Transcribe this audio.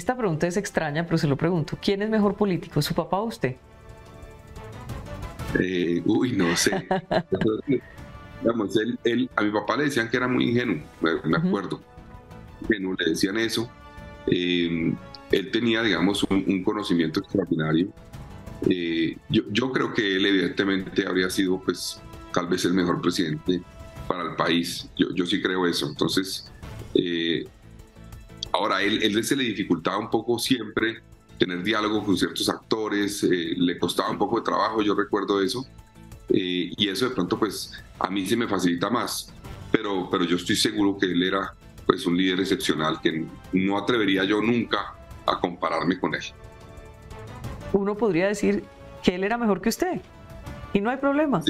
Esta pregunta es extraña, pero se lo pregunto. ¿Quién es mejor político, su papá o usted? Eh, uy, no sé. a mi papá le decían que era muy ingenuo, me, acuerdo. Ingenuo, le decían eso. Eh, él tenía, digamos, un, conocimiento extraordinario. Eh, yo, creo que él evidentemente habría sido, pues, tal vez el mejor presidente para el país. Yo, sí creo eso. Entonces, eh, ahora, él, él se le dificultaba un poco siempre tener diálogo con ciertos actores, eh, le costaba un poco de trabajo, yo recuerdo eso. y eso de pronto, pues, a mí se me facilita más. Pero, pero yo estoy seguro que él era pues un líder excepcional que no atrevería yo nunca a compararme con él. Uno podría decir que él era mejor que usted y no hay problema.